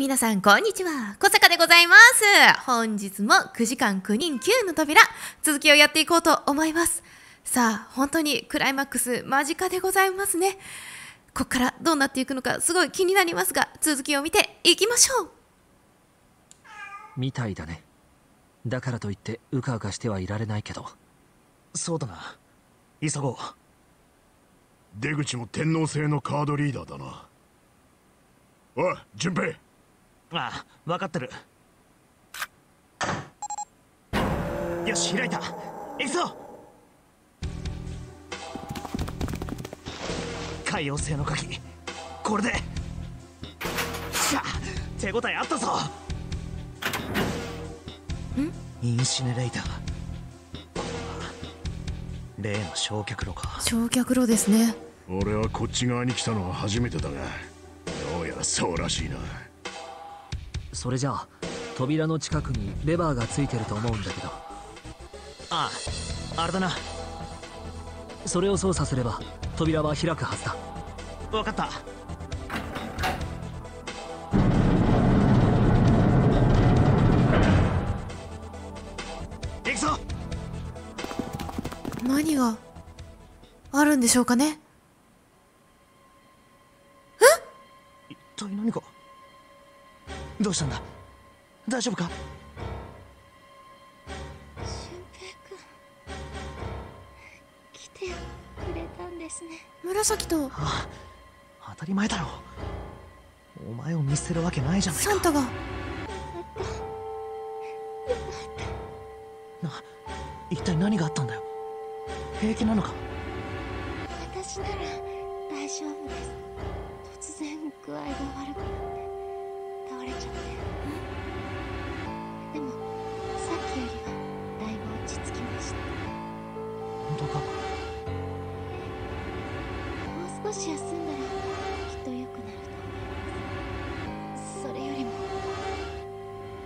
皆さんこんにちは。小坂でございます。本日も9時間9人9の扉続きをやっていこうと思います。さあ本当にクライマックス間近でございますね。ここからどうなっていくのかすごい気になりますが続きを見ていきましょう。みたいだね。だからといってうかうかしてはいられないけど。そうだな。急ごう。出口も天皇制のカードリーダーだな。おい順平ああ分かってる。よし開いた。行くぞ。海洋星の鍵。これで。しゃ手応えあったぞ。インシネレーター。例の焼却炉か。焼却炉ですね。俺はこっち側に来たのは初めてだが。どうやらそうらしいなそれじゃあ扉の近くにレバーがついてると思うんだけど。あああれだな。それを操作すれば扉は開くはずだ。分かった。行くぞ。何があるんでしょうかねどうしたんだ？大丈夫か？俊平くん来てくれたんですね。紫と。ああ当たり前だろ。お前を見捨てるわけないじゃないか。サンタが。な一体何があったんだよ？平気なのか？私なら少し休んだらきっと良くなるとそれよりも。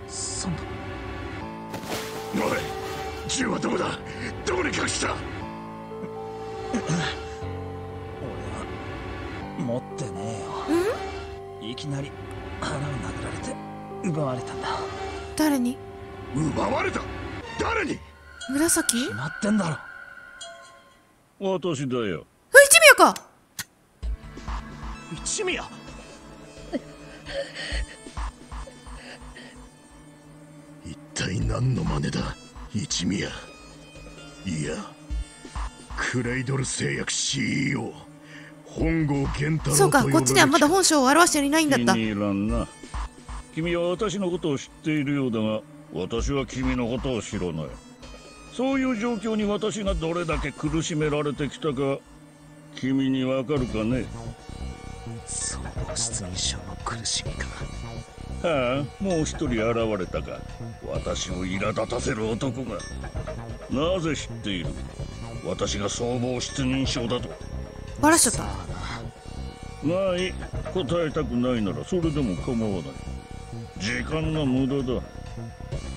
サンタおい銃はどこだ？どこに隠した？俺は持ってねえよ。いきなり腹を殴られて奪われたんだ。誰に？奪われた？誰に？紫？決まってんだろ。私だよ一宮一体何の真似だ？一宮いやクレイドル製薬 CEO 本郷健太郎そうかとこっちではまだ本性を表していないんだった。気に入らんな。君は私のことを知っているようだが私は君のことを知らない。そういう状況に私がどれだけ苦しめられてきたか君にわかるかね？総合失認症の苦しみか。はあもう一人現れたか私を苛立たせる男が。なぜ知っている？私が総合失認症だと。バラしちゃった。まあいい答えたくないならそれでも構わない。時間の無駄だ。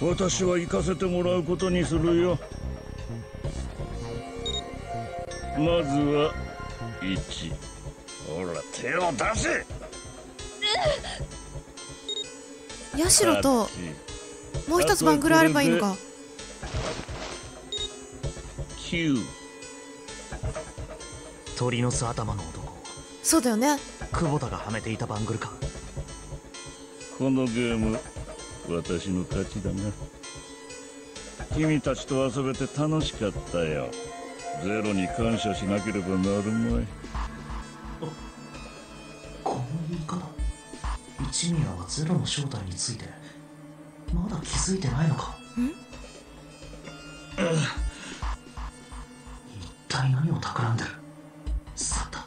私は行かせてもらうことにするよ。まずは1ほら手を出せ。社と8もう一つ番ぐらいあればいいのか。9鳥の巣頭の男。そうだよね。久保田がはめていたバングルか。このゲーム私の勝ちだな。君たちと遊べて楽しかったよ。ゼロに感謝しなければなるまいこの言い方一宮はゼロの正体についてまだ気づいてないのか？一体何を企んでる？サン。タ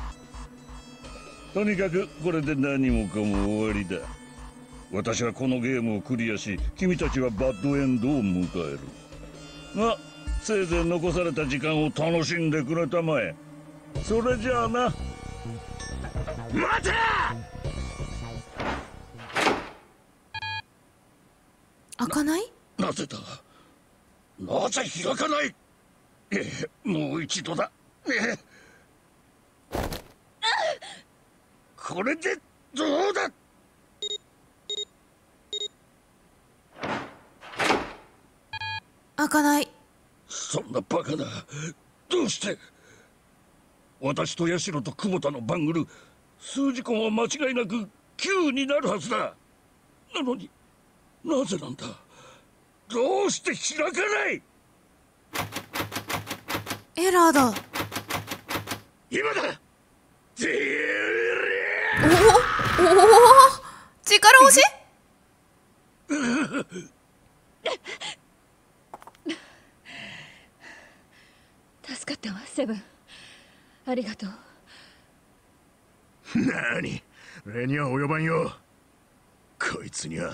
とにかくこれで何もかも終わりだ。私はこのゲームをクリアし君たちはバッドエンドを迎える。がせいぜい残された時間を楽しんでくれたまえ。それじゃあな。待て開かない？なぜだ？なぜ開かない？もう一度だ。これでどうだ？開かない。そんなバカな。どうして？私と社と久保田のバングル数字痕は間違いなく9になるはずだ。なのになぜなんだどうして開かないエラーだ今だておお力押し助かったわセブンありがとうなに礼には及ばんよこいつには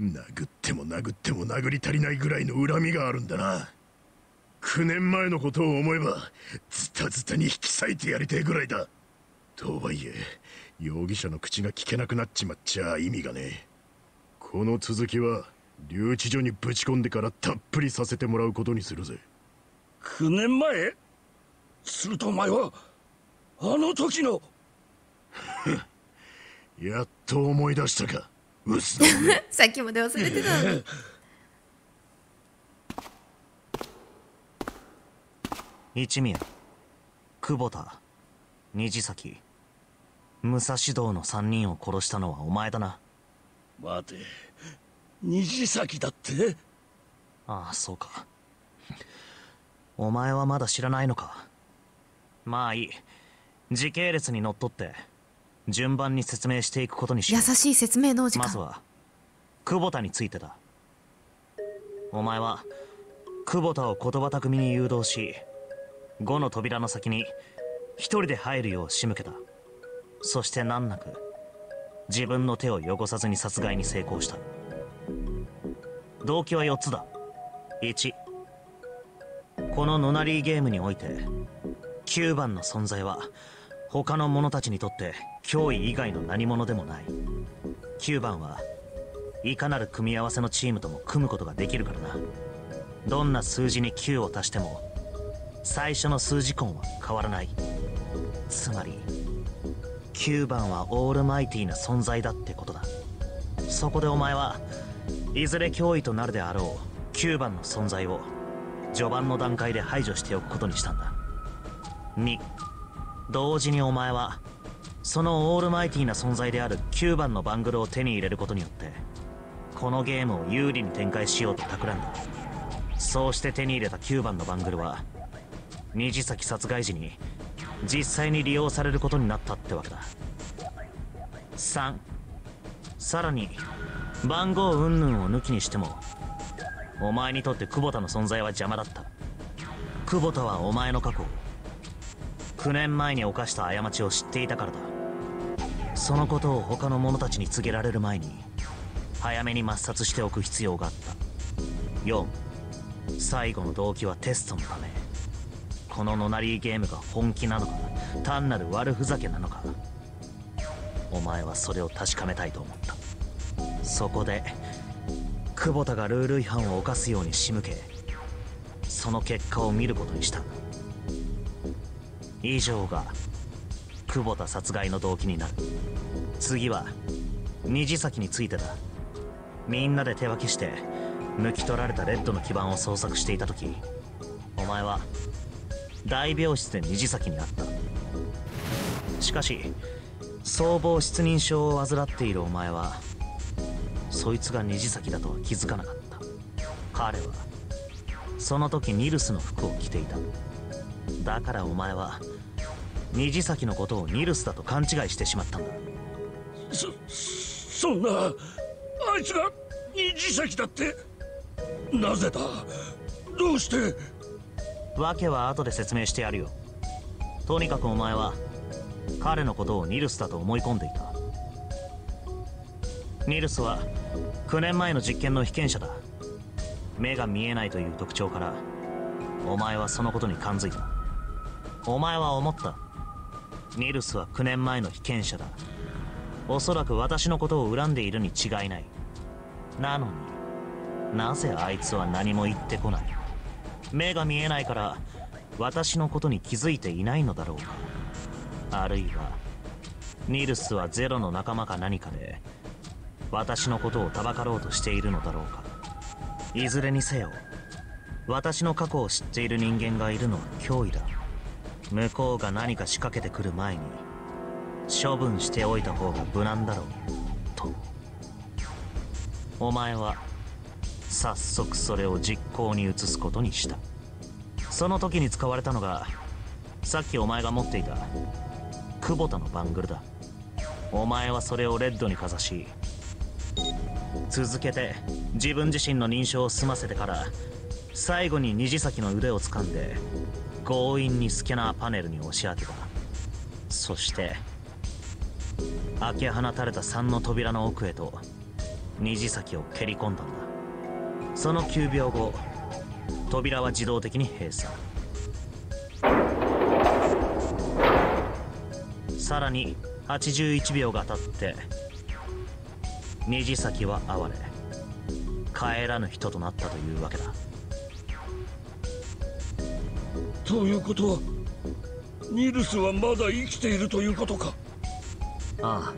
殴っても殴っても殴り足りないぐらいの恨みがあるんだな。9年前のことを思えばズタズタに引き裂いてやりてえぐらいだ。とはいえ容疑者の口が聞けなくなっちまっちゃ意味がねえ。この続きは留置所にぶち込んでからたっぷりさせてもらうことにするぜ。9年前？するとお前はあの時の。やっと思い出したかさっきまで忘れてたのに。一宮。久保田。虹崎武蔵堂の3人を殺したのはお前だな。待て。虹崎だって？ああそうか。お前はまだ知らないのか。まあいい。時系列にのっとって順番に説明していくことにし優しい説明のお時間。まずは久保田についてだ。お前は久保田を言葉巧みに誘導し5の扉の先に一人で入るよう仕向けた。そして難なく自分の手を汚さずに殺害に成功した。動機は4つだ。1このノナリーゲームにおいて9番の存在は他の者たちにとって脅威以外の何者でもない。9番はいかなる組み合わせのチームとも組むことができるからな。どんな数字に9を足しても最初の数字根は変わらない。つまり9番はオールマイティな存在だってことだ。そこでお前はいずれ脅威となるであろう9番の存在を序盤の段階で排除しておくことにしたんだ。2同時にお前はそのオールマイティーな存在である9番のバングルを手に入れることによってこのゲームを有利に展開しようと企んだ。そうして手に入れた9番のバングルは虹崎殺害時に実際に利用されることになったってわけだ。3さらに番号云々を抜きにしてもお前にとって久保田の存在は邪魔だった。久保田はお前の過去を9年前に犯した過ちを知っていたからだ。そのことを他の者たちに告げられる前に早めに抹殺しておく必要があった。4最後の動機はテストのため。このノナリーゲームが本気なのか単なる悪ふざけなのか。お前はそれを確かめたいと思った。そこで久保田がルール違反を犯すように仕向けその結果を見ることにした。以上が久保田殺害の動機になる。次は虹崎についてだ。みんなで手分けして抜き取られたレッドの基盤を捜索していた時お前は大病室で虹崎に会った。しかし総合失認症を患っているお前はそいつが虹崎だとは気づかなかった。彼はその時ニルスの服を着ていた。だからお前は虹崎のことをニルスだと勘違いしてしまったんだ。そそんなあいつが虹崎だって。なぜだ？どうして？訳は後で説明してやるよ。とにかくお前は彼のことをニルスだと思い込んでいた。ニルスは9年前の実験の被験者だ。目が見えないという特徴からお前はそのことに感づいたお前は思った。ニルスは9年前の被験者だ。おそらく私のことを恨んでいるに違いない。なのになぜあいつは何も言ってこない。目が見えないから私のことに気づいていないのだろうか。あるいはニルスはゼロの仲間か何かで私のことをたばかろうとしているのだろうか。いずれにせよ私の過去を知っている人間がいるのは脅威だ。向こうが何か仕掛けてくる前に処分しておいた方が無難だろうと。お前は早速それを実行に移すことにした。その時に使われたのがさっきお前が持っていた久保田のバングルだ。お前はそれをレッドにかざし続けて自分自身の認証を済ませてから最後に虹先の腕を掴んで強引にスキャナーパネルに押し当てた。そして開け放たれた3の扉の奥へと虹先を蹴り込んだんだ。その9秒後扉は自動的に閉鎖。さらに81秒が経って虹先は哀れ。帰らぬ人となったというわけだ。ということはニルスはまだ生きているということか。ああ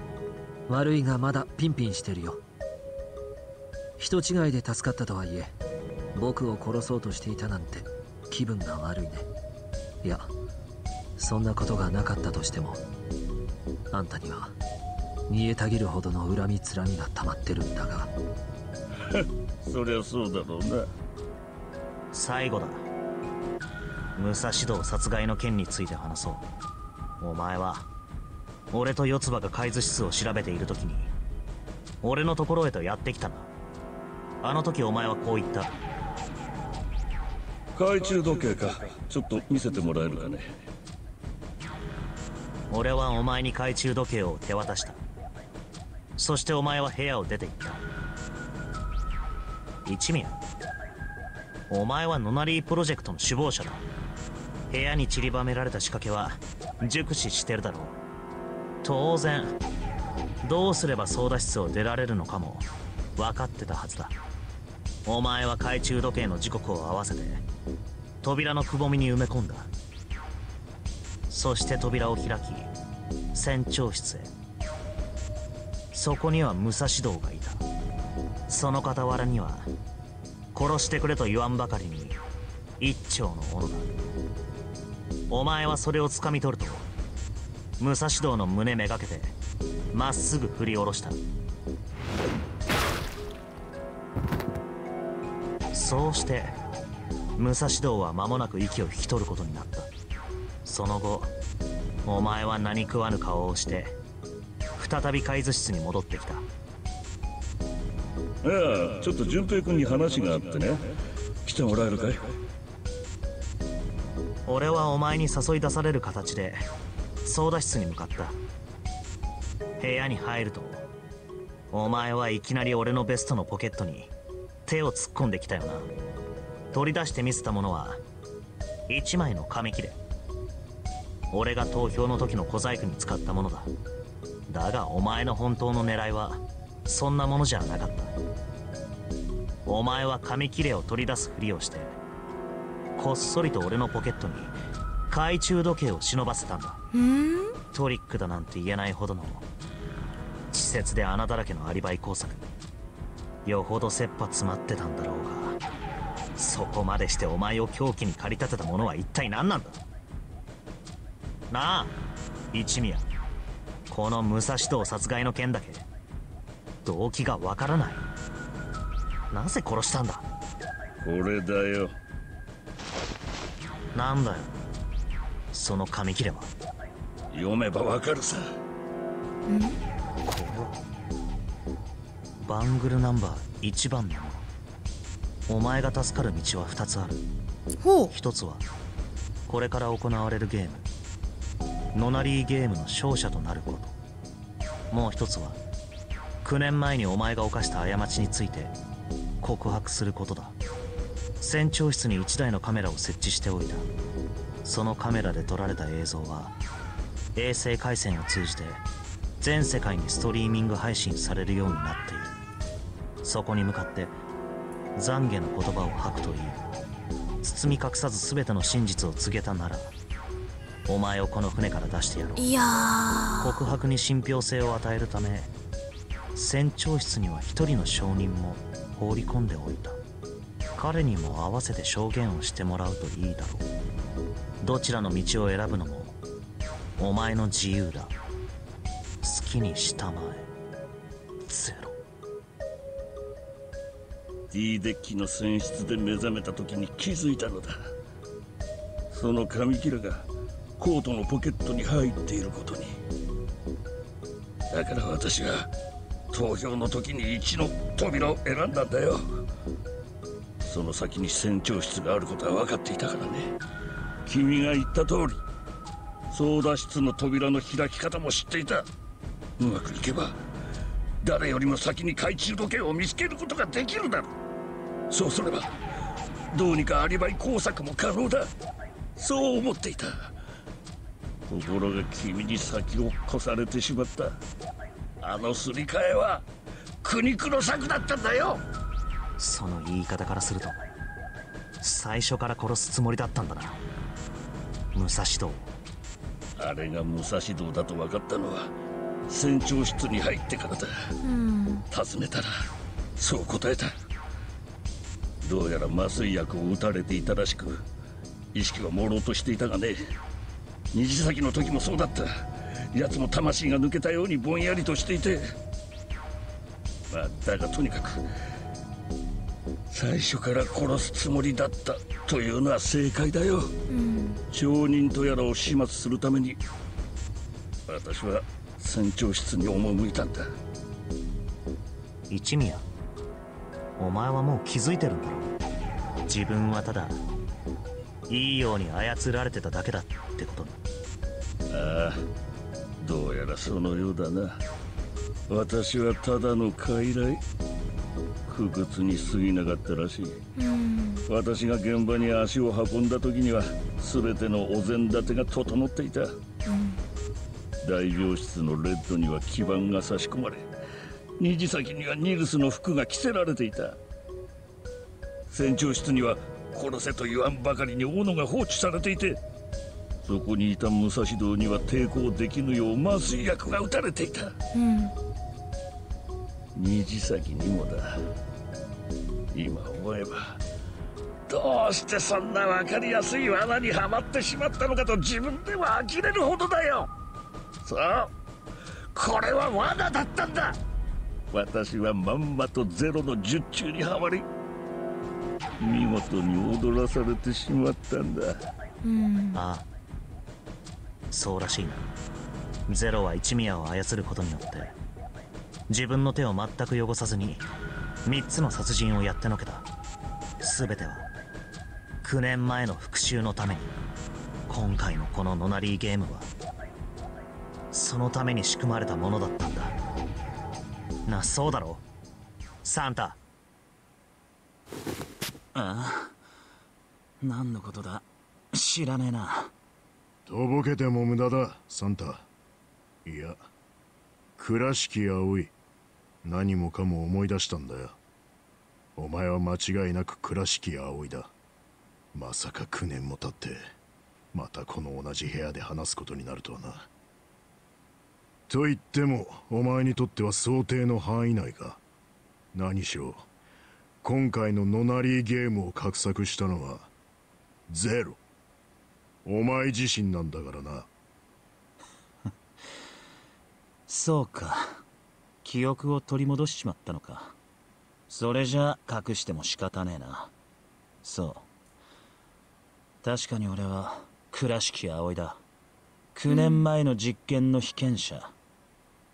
悪いがまだピンピンしてるよ。人違いで助かったとはいえ僕を殺そうとしていたなんて気分が悪いね。いやそんなことがなかったとしてもあんたには煮えたぎるほどの恨みつらみが溜まってるんだが。そりゃそうだろうな。最後だ武蔵道殺害の件について話そう。お前は俺と四つ葉が海図室を調べている時に俺のところへとやってきたな。あの時お前はこう言った。懐中時計か。ちょっと見せてもらえるかね。俺はお前に懐中時計を手渡した。そしてお前は部屋を出て行った。一宮お前はノナリープロジェクトの首謀者だ部屋に散りばめられた仕掛けは熟知してるだろう。当然どうすれば操舵室を出られるのかも分かってたはずだ。お前は懐中時計の時刻を合わせて扉のくぼみに埋め込んだ。そして扉を開き船長室へ。そこには武蔵道がいた。その傍らには殺してくれと言わんばかりに一丁の斧だお前はそれを掴み取ると武蔵道の胸めがけてまっすぐ振り下ろした。そうして武蔵道は間もなく息を引き取ることになった。その後お前は何食わぬ顔をして再び海図室に戻ってきた。いやちょっと淳平君に話があってね。来てもらえるかい？俺はお前に誘い出される形で操舵室に向かった。部屋に入るとお前はいきなり俺のベストのポケットに手を突っ込んできたよな。取り出して見せたものは一枚の紙切れ。俺が投票の時の小細工に使ったものだ。だがお前の本当の狙いはそんなものじゃなかった。お前は紙切れを取り出すふりをしてこっそりと俺のポケットに懐中時計を忍ばせたんだ。うん？トリックだなんて言えないほどの稚拙で穴だらけのアリバイ工作。よほど切羽詰まってたんだろうがそこまでしてお前を狂気に駆り立てたものは一体何なんだ？なあ一宮この武蔵道殺害の件だけ動機がわからない。なぜ殺したんだ？これだよなんだよ。その紙切れは。読めばわかるさ。バングルナンバー1番の。ものお前が助かる道は2つある。ほう。1つはこれから行われるゲーム。ノナリーゲームの勝者となること。もう1つは9年前にお前が犯した過ちについて告白することだ船長室に1台のカメラを設置しておいた。そのカメラで撮られた映像は衛星回線を通じて全世界にストリーミング配信されるようになっている。そこに向かって懺悔の言葉を吐くという。包み隠さず全ての真実を告げたならお前をこの船から出してやろう。いやー。告白に信憑性を与えるため船長室には一人の証人も放り込んでおいた彼にも合わせて証言をしてもらうといいだろう。どちらの道を選ぶのもお前の自由だ。好きにしたまえ。ゼロ。D デッキの選出で目覚めた時に気づいたのだ。その紙切れがコートのポケットに入っていることに。だから私は投票の時に1の扉を選んだんだよ。その先に船長室があることは分かっていたからね。君が言った通りソーダ室の扉の開き方も知っていた。うまくいけば誰よりも先に懐中時計を見つけることができるだろう。そうすればどうにかアリバイ工作も可能だ。そう思っていた。ところが君に先を越されてしまった。あのすり替えは苦肉の策だったんだよ。その言い方からすると最初から殺すつもりだったんだな。武蔵道あれが武蔵道だと分かったのは船長室に入ってからだ。うん。尋ねたらそう答えた。どうやら麻酔薬を打たれていたらしく意識は朦朧としていたがね虹先の時もそうだった。奴も魂が抜けたようにぼんやりとしていて。まあだがとにかく最初から殺すつもりだったというのは正解だよ。うん。証人とやらを始末するために。私は船長室に赴いたんだ。一宮お前はもう気づいてるんだろ自分はただいいように操られてただけだってこと。にああどうやらそのようだな。私はただの傀儡不屈に過ぎなかったらしい。うん。私が現場に足を運んだ時には全てのお膳立てが整っていた。大病室のレッドには基板が差し込まれ虹先にはニルスの服が着せられていた。船長室には殺せと言わんばかりに斧が放置されていてそこにいた武蔵道には抵抗できぬよう麻酔薬が打たれていた。うん。虹先にもだ今思えばどうしてそんな分かりやすい罠にはまってしまったのかと自分では呆れるほどだよ。そうこれは罠だったんだ。私はまんまとゼロの術中にはまり見事に踊らされてしまったんだ。うんああ。そうらしいな。ゼロは一宮を操ることによって自分の手を全く汚さずに3つの殺人をやってのけた。全ては9年前の復讐のために。今回のこのノナリーゲームはそのために仕組まれたものだったんだ。なそうだろサンタ。ああ。何のことだ。知らねえな。とぼけても無駄だサンタ。いや倉敷葵何もかも思い出したんだよ。お前は間違いなく倉敷葵だ。まさか9年も経ってまたこの同じ部屋で話すことになるとはな。と言ってもお前にとっては想定の範囲内か。何しろ今回のノナリーゲームを画策したのはゼロ。お前自身なんだからな。そうか。記憶を取り戻しちまったのか。それじゃ隠しても仕方ねえな。そう。確かに俺は倉敷葵だ。9年前の実験の被験者、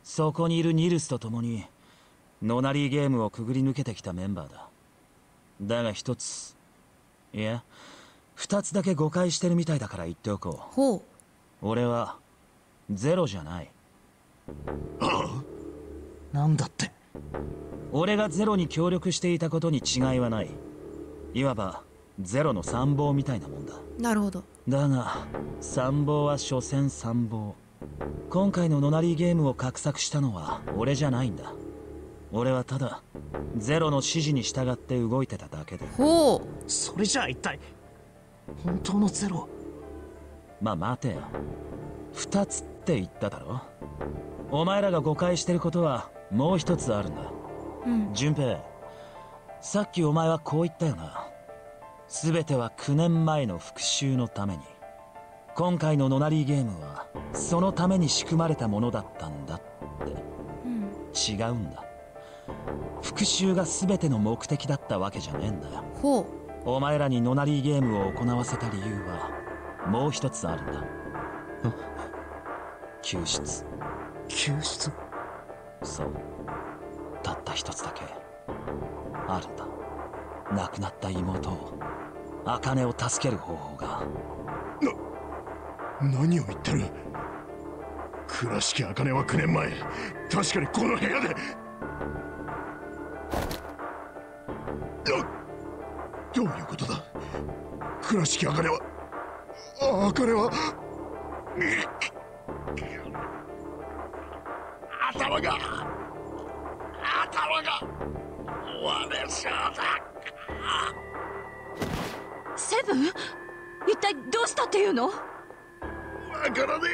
そこにいるニルスと共にノナリーゲームをくぐり抜けてきたメンバーだ。だが一ついや二つだけ誤解してるみたいだから言っておこほうう。俺はゼロじゃない なんだって。俺がゼロに協力していたことに違いはない。いわばゼロの参謀みたいなもんだ。なるほど。だが参謀は所詮参謀。今回のノナリーゲームを画策したのは俺じゃないんだ。俺はただゼロの指示に従って動いてただけで。ほう。それじゃあ一体本当のゼロまあ待てよ。二つって言っただろ？お前らが誤解してることはもう一つあるんだうん。順平さっきお前はこう言ったよな。全ては9年前の復讐のために。今回のノナリーゲームはそのために仕組まれたものだったんだって。うん。違うんだ。復讐が全ての目的だったわけじゃねえんだよ。ほう。お前らにノナリーゲームを行わせた理由はもう一つあるんだ。救出。救出？そうたった一つだけあるんだ。亡くなった妹を茜を助ける方法が。な何を言ってる。倉敷茜は9年前確かにこの部屋で。どういうことだ。倉敷茜はあ茜は。頭が。頭が。割れそうだセブン？一体どうしたっていうの？わからね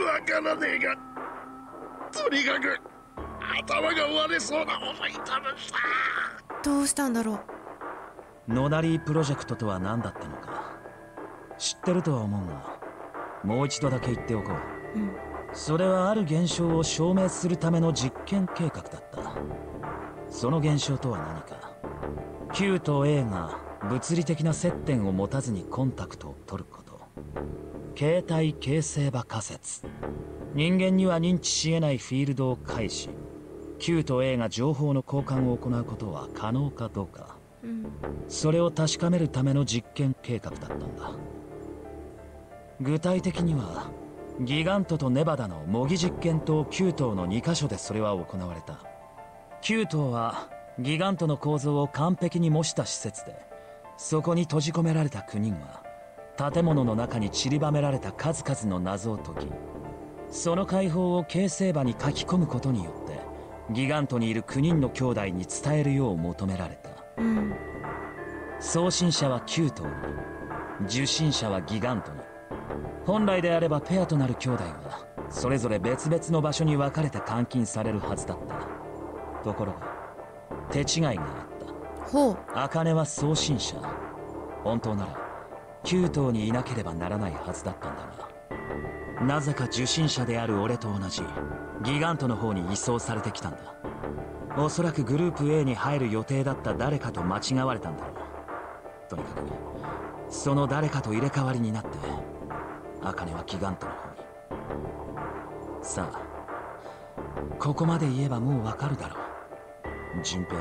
え。わからねえがとにかく頭が割れそうなものいたのさ。どうしたんだろう？ノナリープロジェクトとは何だったのか。知ってるとは思うがもう一度だけ言っておこう、うんそれはある現象を証明するための実験計画だった。その現象とは何か。Q と A が物理的な接点を持たずにコンタクトを取ること。携帯形成場仮説。人間には認知し得ないフィールドを介し Q と A が情報の交換を行うことは可能かどうか。うんそれを確かめるための実験計画だったんだ。具体的にはギガントとネバダの模擬実験棟9棟の2カ所でそれは行われた。9棟はギガントの構造を完璧に模した施設でそこに閉じ込められた9人は建物の中に散りばめられた数々の謎を解きその解放を形成場に書き込むことによってギガントにいる9人の兄弟に伝えるよう求められた。うん。送信者は9頭に受信者はギガントに本来であればペアとなる兄弟はそれぞれ別々の場所に分かれて監禁されるはずだったところが手違いがあった。ほう。茜は送信者。本当なら9頭にいなければならないはずだったんだがなぜか受信者である俺と同じギガントの方に移送されてきたんだ。おそらくグループ A に入る予定だった誰かと間違われたんだろう。とにかくその誰かと入れ替わりになって茜はギガントの方にさあここまで言えばもうわかるだろう。順平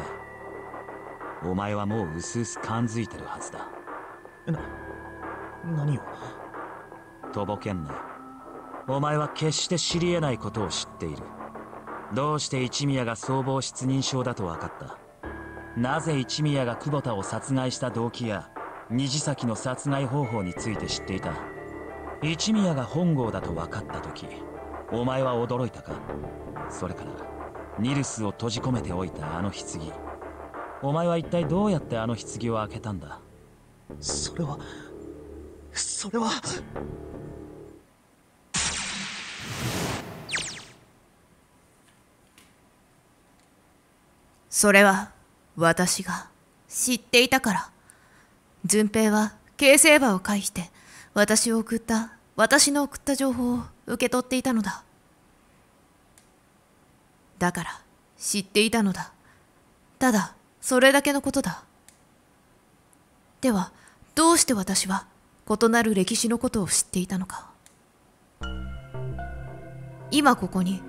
お前はもう薄々感づいてるはずだ。な何を？とぼけんなよ。お前は決して知り得ないことを知っている。どうして一宮が総合失認症だと分かった？なぜ一宮が久保田を殺害した動機や虹崎の殺害方法について知っていた？一宮が本郷だと分かった時お前は驚いたか？それからニルスを閉じ込めておいたあの棺。お前は一体どうやってあの棺を開けたんだ？それはそれは。それは私が知っていたから。順平は形成場を介して私を送った私の送った情報を受け取っていたのだ。だから知っていたのだ。ただそれだけのことだ。ではどうして私は異なる歴史のことを知っていたのか。今ここに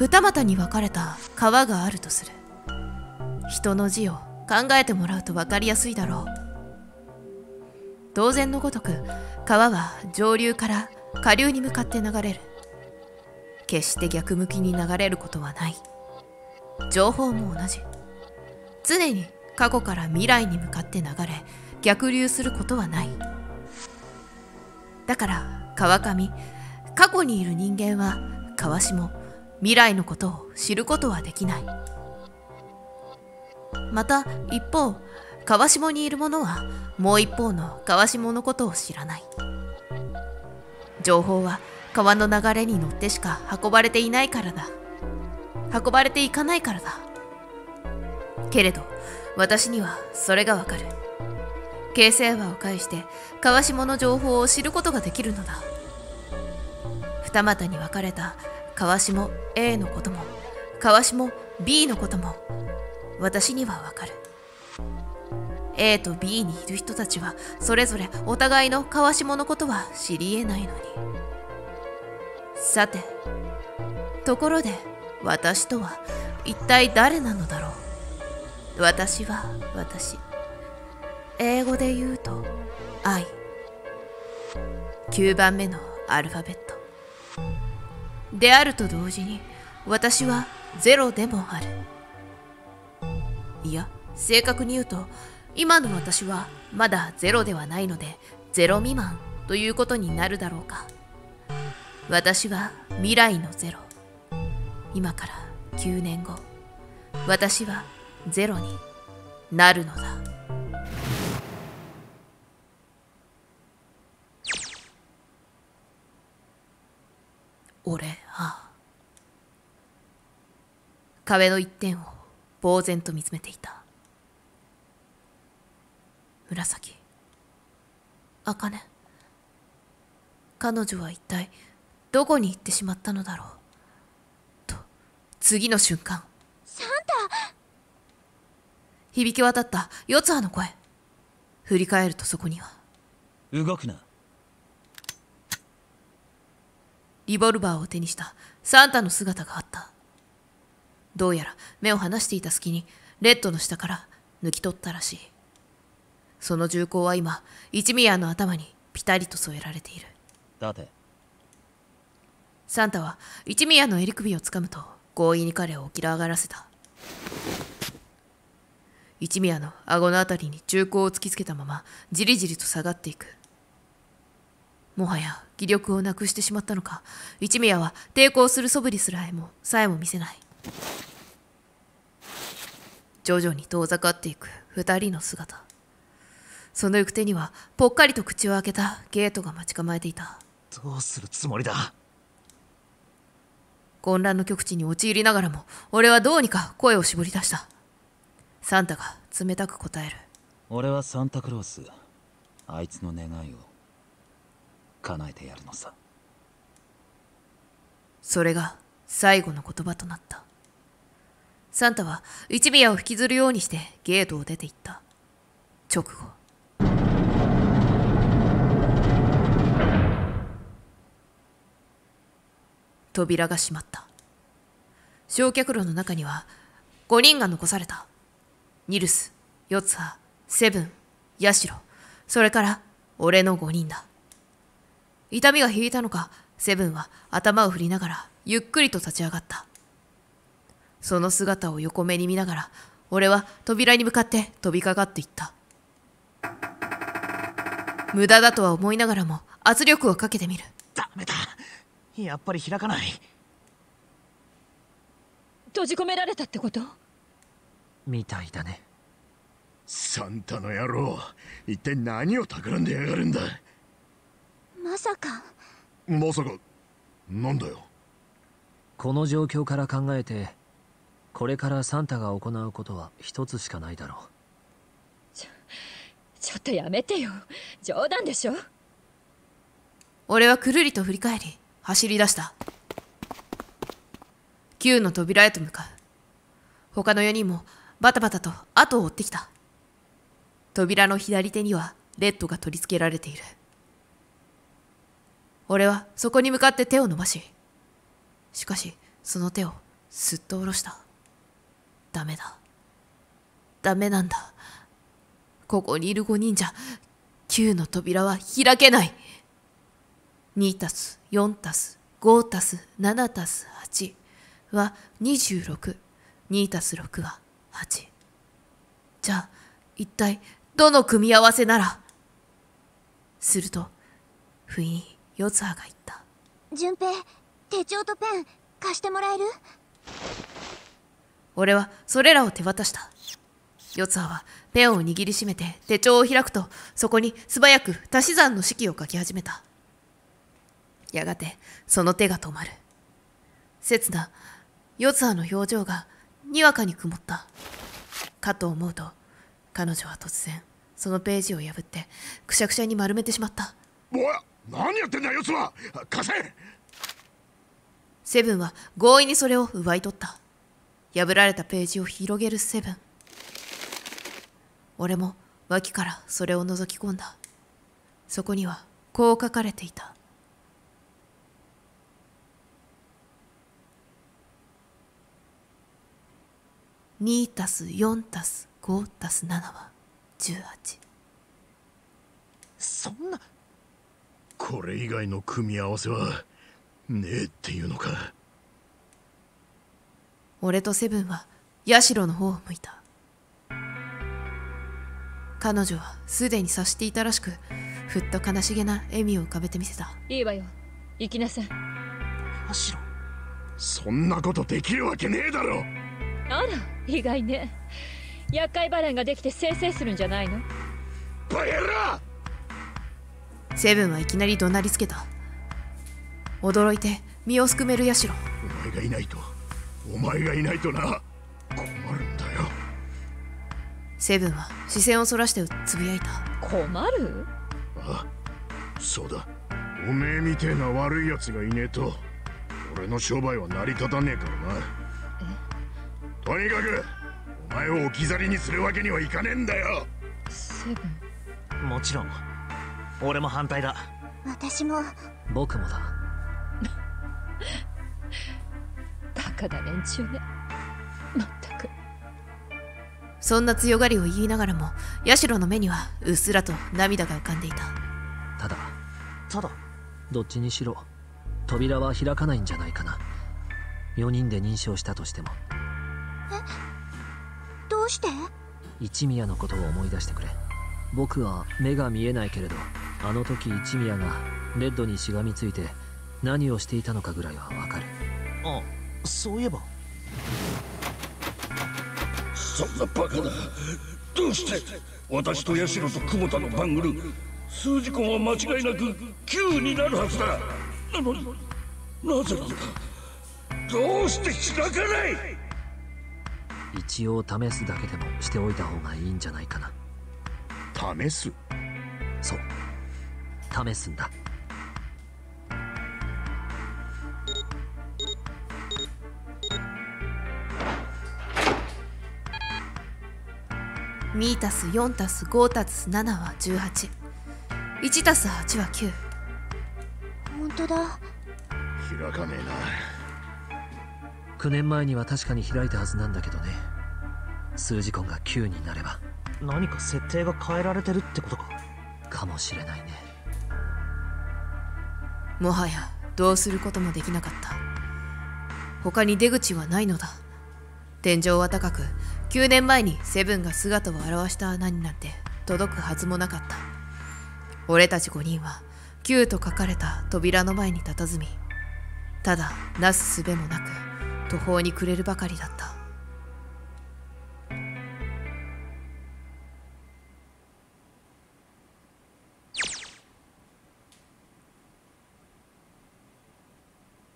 二股に分かれた川があるとする。人の字を考えてもらうと分かりやすいだろう。当然のごとく川は上流から下流に向かって流れる。決して逆向きに流れることはない。情報も同じ。常に過去から未来に向かって流れ逆流することはない。だから川上過去にいる人間は川下未来のことを知ることはできない。また一方川下にいる者はもう一方の川下のことを知らない。情報は川の流れに乗ってしか運ばれていないからだ。運ばれていかないからだ。けれど私にはそれがわかる。形成話を介して川下の情報を知ることができるのだ。二股に分かれた川下 A のことも川下 B のことも私にはわかる。A と B にいる人たちはそれぞれお互いの川下のことは知り得ないのに。さてところで私とは一体誰なのだろう？私は私。英語で言うと I 9番目のアルファベット。であると同時に私はゼロでもある。いや正確に言うと今の私はまだゼロではないのでゼロ未満ということになるだろうか。私は未来のゼロ。今から9年後。私はゼロになるのだ。俺は壁の一点を呆然と見つめていた。紫。茜。彼女は一体どこに行ってしまったのだろう。と次の瞬間。サンタ。響き渡った四葉の声。振り返るとそこには。動くな。リボルバーを手にしたサンタの姿があった。どうやら目を離していた隙にレッドの下から抜き取ったらしいその銃口は今一宮の頭にピタリと添えられている。立てサンタは一宮の襟首をつかむと強引に彼を起き上がらせた。一宮の顎のあたりに銃口を突きつけたままじりじりと下がっていく。もはや気力をなくしてしまったのか。一宮は抵抗する素振りすらえもさえも見せない。徐々に遠ざかっていく二人の姿その行く手にはぽっかりと口を開けたゲートが待ち構えていた。どうするつもりだ？混乱の極地に陥りながらも俺はどうにか声を絞り出した。サンタが冷たく答える。俺はサンタクロースあいつの願いを叶えてやるのさ。それが最後の言葉となった。サンタは一宮を引きずるようにしてゲートを出て行った。直後扉が閉まった。焼却炉の中には5人が残された。ニルスヨツハセブンヤシロそれから俺の5人だ。痛みが引いたのかセブンは頭を振りながらゆっくりと立ち上がった。その姿を横目に見ながら俺は扉に向かって飛びかかっていった。無駄だとは思いながらも圧力をかけてみる。ダメだ。やっぱり開かない。閉じ込められたってこと？みたいだね。サンタの野郎一体何を企んでやがるんだ？まさか。まさかなんだよ？この状況から考えてこれからサンタが行うことは一つしかないだろう。ちょっとやめてよ。冗談でしょ？俺はくるりと振り返り走り出した。9の扉へと向かう。他の4人もバタバタと後を追ってきた。扉の左手にはレッドが取り付けられている。俺はそこに向かって手を伸ばししかしその手をすっと下ろした。ダメだ。ダメなんだ。ここにいる5人じゃ9の扉は開けない。2たす4たす5たす7たす8は26。2たす6は8。じゃあ、一体どの組み合わせなら？すると、不意に四葉が言った。順平手帳とペン貸してもらえる？俺はそれらを手渡した。四葉はペンを握りしめて手帳を開くと、そこに素早く足し算の式を書き始めた。やがてその手が止まる。刹那、四葉の表情がにわかに曇った。かと思うと、彼女は突然、そのページを破ってくしゃくしゃに丸めてしまった。おい何やってんだよつは貸せ！セブンは強引にそれを奪い取った。破られたページを広げるセブン。俺も脇からそれを覗き込んだ。そこにはこう書かれていた2たす4たす5たす7は18そんなこれ以外の組み合わせはねえっていうのか。俺とセブンは社の方を向いた。彼女はすでに察していたらしくふっと悲しげな笑みを浮かべてみせた。いいわよ。行きなさい。社そんなことできるわけねえだろあら意外ね。厄介払いができてせいせいするんじゃないの？バカ野郎！セブンはいきなり怒鳴りつけた。驚いて身をすくめる社。お前がいないと。お前がいないとな。困るんだよ。セブンは視線をそらしてつぶやいた。困る？あそうだ。おめえみてえな悪いやつがいねえと俺の商売は成り立たねえからなとにかくお前を置き去りにするわけにはいかねえんだよ。セブン。もちろん。俺も反対だ。私も。僕もだ。バカな連中ね。まったく。そんな強がりを言いながらも社の目にはうっすらと涙が浮かんでいた。ただただどっちにしろ扉は開かないんじゃないかな。4人で認証したとしてもどうして？一宮のことを思い出してくれ。僕は目が見えないけれどあの時一宮がレッドにしがみついて何をしていたのかぐらいはわかる。あそういえば。そんなバカな。どうして？私と社と久保田のバングル数字痕は間違いなく9になるはずだ。なのになぜなんだ？どうして開かない？一応試すだけでもしておいた方がいいんじゃないかな。試す？そう。試すんだ。2たす4たす5たす7は181たす8は9本当だ。開かねえな9年前には確かに開いたはずなんだけどね。数字痕が9になれば。何か設定が変えられてるってことか。かもしれないね。もはやどうすることもできなかった。他に出口はないのだ。天井は高く9年前にセブンが姿を現した穴になんて届くはずもなかった。俺たち5人は9と書かれた扉の前に佇みただなすすべもなく途方に暮れるばかりだった。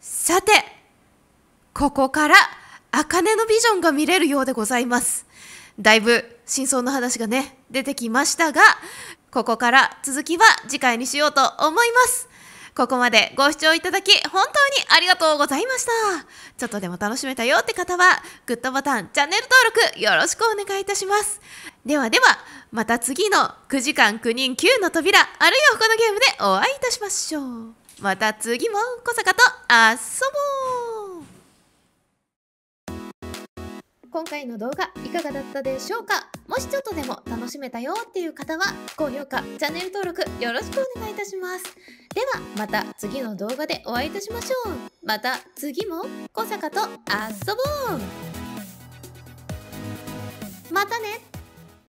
さてここから茜のビジョンが見れるようでございます。だいぶ真相の話がね出てきましたがここから続きは次回にしようと思います。ここまでご視聴いただき本当にありがとうございました。ちょっとでも楽しめたよって方はグッドボタンチャンネル登録よろしくお願いいたします。ではではまた次の9時間9人9の扉あるいは他のゲームでお会いいたしましょう。また次も小坂と遊ぼう。今回の動画いかがだったでしょうか？もしちょっとでも楽しめたよっていう方は高評価チャンネル登録よろしくお願いいたします。ではまた次の動画でお会いいたしましょう。また次も小坂と遊ぼう。またね。